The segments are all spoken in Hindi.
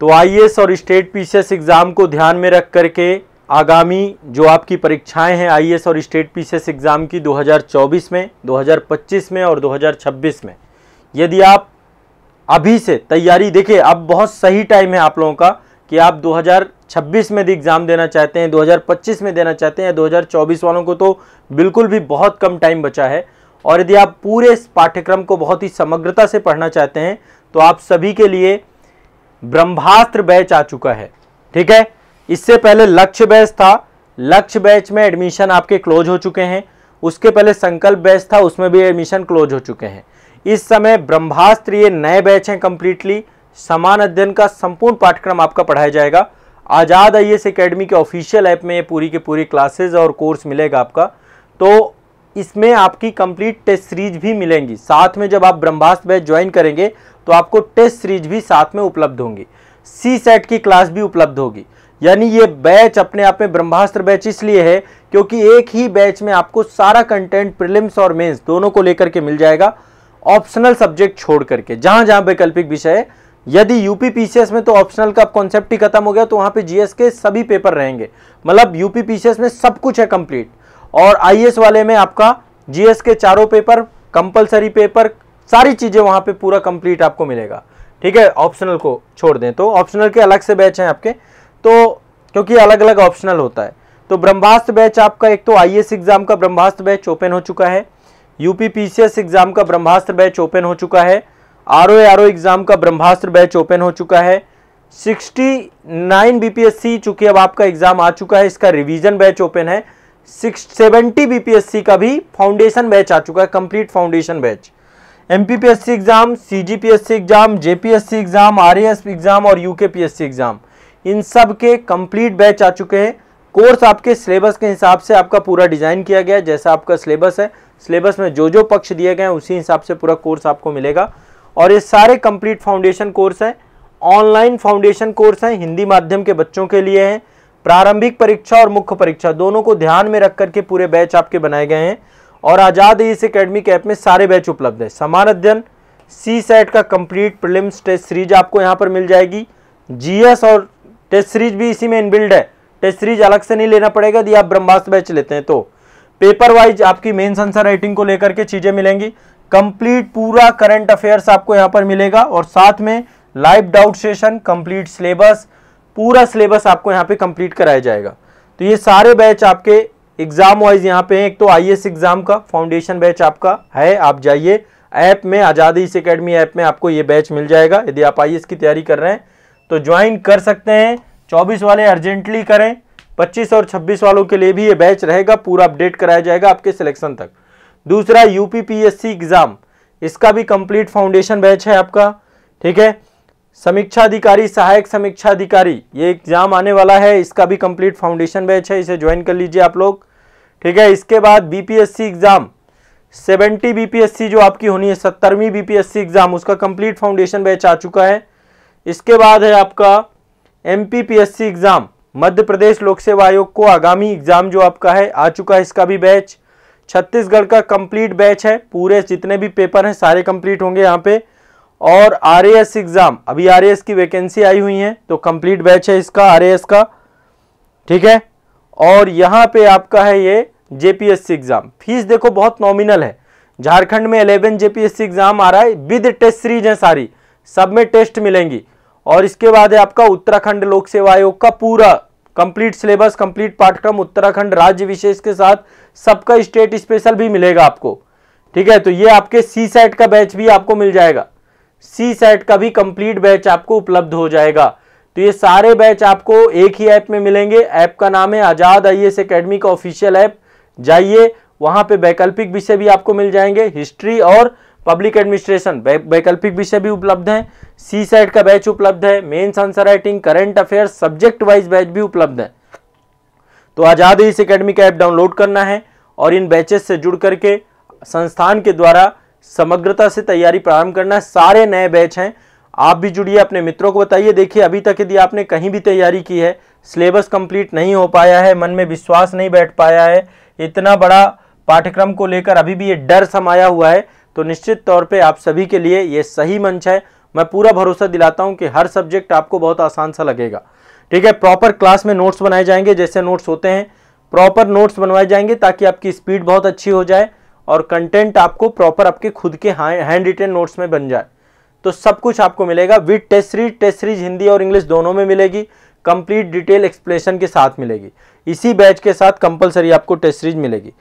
तो आईएएस और स्टेट पीसीएस एग्ज़ाम को ध्यान में रख करके आगामी जो आपकी परीक्षाएँ हैं आईएएस और स्टेट पीसीएस एग्ज़ाम की 2024 में 2025 में और 2026 में। यदि आप अभी से तैयारी देखिए, अब बहुत सही टाइम है आप लोगों का कि आप 2026 में भी एग्ज़ाम देना चाहते हैं 2025 में देना चाहते हैं 2024 वालों को तो बिल्कुल भी बहुत कम टाइम बचा है। और यदि आप पूरे पाठ्यक्रम को बहुत ही समग्रता से पढ़ना चाहते हैं तो आप सभी के लिए ब्रह्मास्त्र बैच आ चुका है। ठीक है? इससे पहले लक्ष्य बैच था। लक्ष्य बैच में एडमिशन आपके क्लोज हो चुके हैं। उसके पहले संकल्प बैच था, उसमें भी एडमिशन क्लोज हो चुके हैं। इस समय ब्रह्मास्त्र ये नए बैच हैं कंप्लीटली समान अध्ययन का संपूर्ण पाठ्यक्रम आपका पढ़ाया जाएगा। आज़ाद आई एस अकेडमी के ऑफिशियल ऐप में ये पूरी की पूरी क्लासेज और कोर्स मिलेगा आपका। तो इसमें आपकी कंप्लीट टेस्ट सीरीज़ भी मिलेंगी। साथ में जब आप ब्रह्मास्त्र बैच ज्वाइन करेंगे तो आपको टेस्ट सीरीज़ भी साथ में उपलब्ध होंगी। सी सेट की क्लास भी उपलब्ध होगी। यानी ये बैच अपने आप में ब्रह्मास्त्र बैच इसलिए है, क्योंकि एक ही बैच में आपको सारा कंटेंट प्रिलिम्स और मेंस दोनों को लेकर के मिल जाएगा ऑप्शनल सब्जेक्ट छोड़ करके। जहाँ जहाँ वैकल्पिक विषय है। यदि यूपी पीसीएस में तो ऑप्शनल का कॉन्सेप्ट ही खत्म हो गया तो वहाँ पे जीएस के सभी पेपर रहेंगे। मतलब यूपी पीसीएस में सब कुछ है कंप्लीट और आईएएस वाले में आपका जीएस के चारों पेपर कंपलसरी पेपर सारी चीज़ें वहाँ पे पूरा कंप्लीट आपको मिलेगा। ठीक है? ऑप्शनल को छोड़ दें तो। ऑप्शनल के अलग से बैच हैं आपके। तो क्योंकि अलग अलग ऑप्शनल होता है। तो ब्रह्मास्त्र बैच आपका, एक तो आई एग्ज़ाम का ब्रह्मास्त्र बैच ओपन हो चुका है। यूपी पीसीएस एग्ज़ाम का ब्रह्मास्त्र बैच ओपन हो चुका है। आर ओ आर एग्ज़ाम का ब्रह्मास्त्र बैच ओपन हो चुका है। 69 बीपीएससी चूँकि अब आपका एग्ज़ाम आ चुका है, इसका रिवीजन बैच ओपन है। सिक्स सेवेंटी बीपीएससी का भी फाउंडेशन बैच आ चुका है complete foundation batch MPPSC exam CGPSC exam JPSC exam RAS exam और यूकेपीएससी एग्ज़ाम इन सब के कंप्लीट बैच आ चुके हैं। कोर्स आपके सिलेबस के हिसाब से आपका पूरा डिज़ाइन किया गया है, जैसा आपका सिलेबस है। सिलेबस में जो जो पक्ष दिए गए हैं, उसी हिसाब से पूरा कोर्स आपको मिलेगा। और ये सारे कंप्लीट फाउंडेशन कोर्स हैं। ऑनलाइन फाउंडेशन कोर्स हैं, हिंदी माध्यम के बच्चों के लिए हैं। प्रारंभिक परीक्षा और मुख्य परीक्षा, दोनों को ध्यान में रख करके पूरे बैच आपके बनाए गए हैं और आज़ाद इस अकेडमी के ऐप में सारे बैच उपलब्ध है। समान अध्ययन सी सेट का कंप्लीट प्रिलिम्स टेस्ट सीरीज़ आपको यहाँ पर मिल जाएगी। जीएस और टेस्ट सीरीज़ भी इसी में इनबिल्ड है। टेस्ट सीरीज़ अलग से नहीं लेना पड़ेगा, यदि आप ब्रह्मास्त्र बैच लेते हैं तो। पेपर वाइज आपकी मेन आंसर राइटिंग को लेकर के चीज़ें मिलेंगी। कंप्लीट पूरा करंट अफेयर्स आपको यहाँ पर मिलेगा और साथ में live doubt session complete syllabus पूरा सिलेबस आपको यहाँ पे कंप्लीट कराया जाएगा। तो ये सारे बैच आपके एग्ज़ाम वाइज यहाँ पे हैं। एक तो आई एग्ज़ाम का फाउंडेशन बैच आपका है, आप जाइए। ऐप में, आज़ादी इस अकेडमी ऐप में आपको ये बैच मिल जाएगा। यदि आप आई की तैयारी कर रहे हैं तो ज्वाइन कर सकते हैं। 24 वाले अर्जेंटली करें। 25 और 26 वालों के लिए भी ये बैच रहेगा। पूरा अपडेट कराया जाएगा आपके सिलेक्शन तक। दूसरा यूपीपीएससी एग्ज़ाम इसका भी कंप्लीट फाउंडेशन बैच है आपका। ठीक है? समीक्षा अधिकारी सहायक समीक्षा अधिकारी ये एग्ज़ाम आने वाला है, इसका भी कंप्लीट फाउंडेशन बैच है, इसे ज्वाइन कर लीजिए आप लोग। ठीक है, इसके बाद बीपीएससी एग्ज़ाम 70 बीपीएससी जो आपकी होनी है, सत्तरवीं बीपीएससी एग्ज़ाम, उसका कंप्लीट फाउंडेशन बैच आ चुका है। इसके बाद है आपका एमपीपीएससी एग्ज़ाम, मध्य प्रदेश लोक सेवा आयोग को आगामी एग्ज़ाम जो आपका है, आ चुका है इसका भी बैच। छत्तीसगढ़ का कंप्लीट बैच है, पूरे जितने भी पेपर हैं, सारे कंप्लीट होंगे यहाँ पे। और आर एग्ज़ाम अभी आर की वैकेंसी आई हुई है तो कंप्लीट बैच है इसका आर का, ठीक है? और यहाँ पे आपका है ये जेपीएससी एग्ज़ाम फ़ीस देखो बहुत नॉमिनल है। झारखंड में 11 जेपीएससी एग्ज़ाम आ रहा है, विद टेस्ट सीरीज़ है सारी, सब में टेस्ट मिलेंगी। और इसके बाद है आपका उत्तराखंड लोक सेवा आयोग का पूरा कंप्लीट सिलेबस कंप्लीट पाठ्यक्रम, उत्तराखंड राज्य विशेष के साथ सबका स्टेट स्पेशल भी मिलेगा आपको, ठीक है? तो ये आपके सी सेट का बैच भी आपको मिल जाएगा। सी सेट का भी कंप्लीट बैच आपको उपलब्ध हो जाएगा। तो ये सारे बैच आपको एक ही ऐप में मिलेंगे। ऐप का नाम है आज़ाद आई एस अकेडमी का ऑफिशियल ऐप जाइए, वहाँ पे वैकल्पिक विषय भी आपको मिल जाएँगे। हिस्ट्री और पब्लिक एडमिनिस्ट्रेशन वैकल्पिक विषय भी उपलब्ध है। सी सेट का बैच उपलब्ध है। Mains answer writing current affair subject wise batch भी उपलब्ध है। तो आज़ाद इस अकेडमी का ऐप डाउनलोड करना है और इन बैचेस से जुड़ करके संस्थान के द्वारा समग्रता से तैयारी प्रारंभ करना है। सारे नए बैच हैं। आप भी जुड़िए अपने मित्रों को बताइए। देखिए, अभी तक यदि आपने कहीं भी तैयारी की है, सिलेबस कंप्लीट नहीं हो पाया है, मन में विश्वास नहीं बैठ पाया है, इतना बड़ा पाठ्यक्रम को लेकर अभी भी ये डर समाया हुआ है तो निश्चित तौर पे आप सभी के लिए ये सही मंच है। मैं पूरा भरोसा दिलाता हूँ कि हर सब्जेक्ट आपको बहुत आसान सा लगेगा। ठीक है, प्रॉपर क्लास में नोट्स बनाए जाएँगे, जैसे नोट्स होते हैं। प्रॉपर नोट्स बनवाए जाएँगे ताकि आपकी स्पीड बहुत अच्छी हो जाए। और कंटेंट आपको प्रॉपर आपके खुद के हैंड रिटेन नोट्स में बन जाए। तो सब कुछ आपको मिलेगा। With test series test series Hindi और इंग्लिश दोनों में मिलेगी। कंप्लीट डिटेल एक्सप्लेनेशन के साथ मिलेगी। इसी बैच के साथ कंपलसरी आपको टेस्ट सीरीज़ मिलेगी।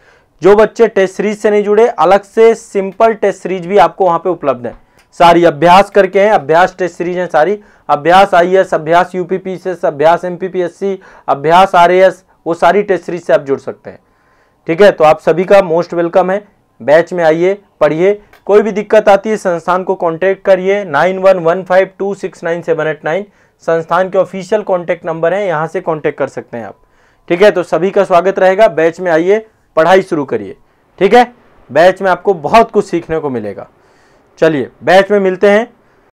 जो बच्चे टेस्ट सीरीज़ से नहीं जुड़े, अलग से सिंपल टेस्ट सीरीज़ भी आपको वहाँ पे उपलब्ध है। सारी अभ्यास करके हैं। अभ्यास टेस्ट सीरीज़ है सारी। अभ्यास आईएएस अभ्यास यूपीपीसीएस अभ्यास एमपीपीएससी अभ्यास आरएएस वो सारी टेस्ट सीरीज़ से आप जुड़ सकते हैं। ठीक है? तो आप सभी का मोस्ट वेलकम है। बैच में आइए, पढ़िए। कोई भी दिक्कत आती है, संस्थान को कांटेक्ट करिए। Nine one one five two six nine seven eight nine. संस्थान के ऑफिशियल कांटेक्ट नंबर है, यहाँ से कांटेक्ट कर सकते हैं आप। ठीक है? तो सभी का स्वागत रहेगा। बैच में आइए, पढ़ाई शुरू करिए। ठीक है? बैच में आपको बहुत कुछ सीखने को मिलेगा। चलिए, बैच में मिलते हैं।